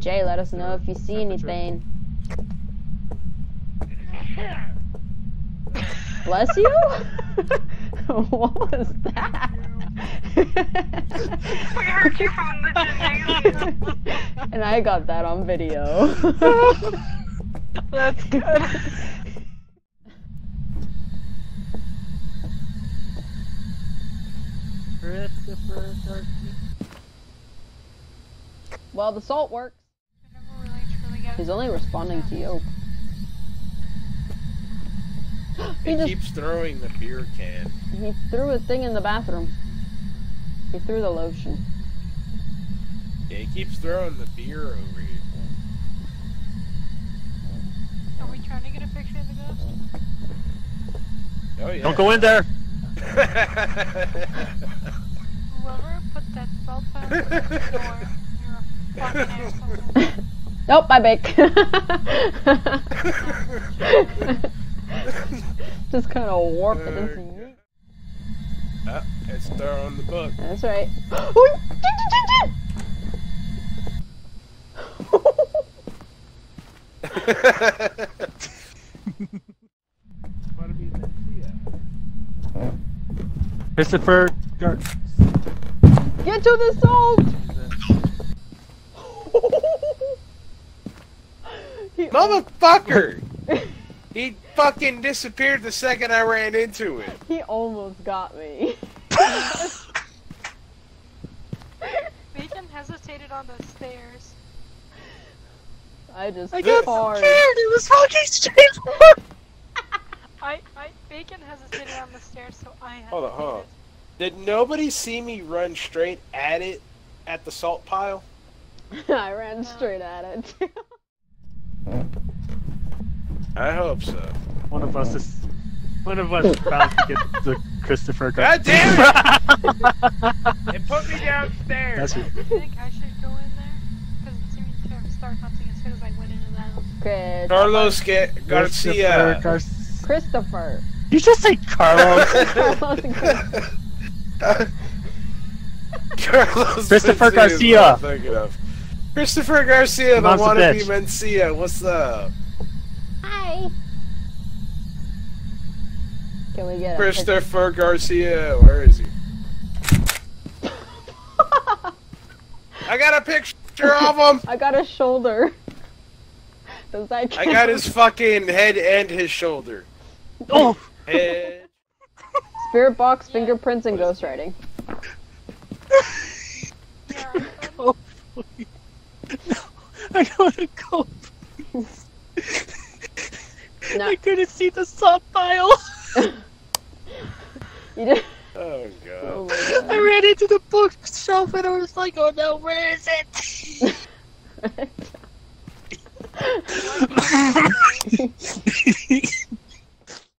Jay, let us know if you see anything. Bless you? what was that? We heard you from the gymnasium. and I got that on video. That's good. Christopher well, the salt works. He's only responding to you. he He just keeps throwing the beer can. he threw a thing in the bathroom. He threw the lotion. Yeah, he keeps throwing the beer over here. Are we trying to get a picture of the ghost? Oh yeah. Don't go in there. Whoever put that cell phone in the door, you're a fucking asshole. Nope, I bake. just kind of warp it into you. Ah, it's throwing the book. That's right. Christopher Gar- Get to the salt! Motherfucker! he fucking disappeared the second I ran into it. He almost got me. Bacon hesitated on the stairs. I just I got hard. scared. It was fucking straight. I, I, Bacon hesitated on the stairs, so I hesitated. Hold on, hold on. Did nobody see me run straight at it at the salt pile? I ran straight at it. I hope so. One of us is. One of us bound to get the Christopher Gar- God damn it! It put me downstairs. That's it. I think I should go in there, because it seemed to have started hunting as soon as I went into that. Chris. Carlos Ga- Christopher Garcia. Gar- Christopher. you just say Carlos. Carlos and Chris- Christopher Garcia. I'm thinking of. Christopher Garcia, the Mom's a wannabe bitch. Mencia. What's up? Hi. Can we get a Christopher Garcia. Where is he? I got a picture of him. I got a shoulder. Does that I got his fucking head and his shoulder. oh, Head. Spirit box, fingerprints, and ghostwriting. Yeah, oh, go. No, I. No, I couldn't see the sub file. you did. Oh Oh god. Oh, I ran into the bookshelf and I was like, oh no, where is it? god.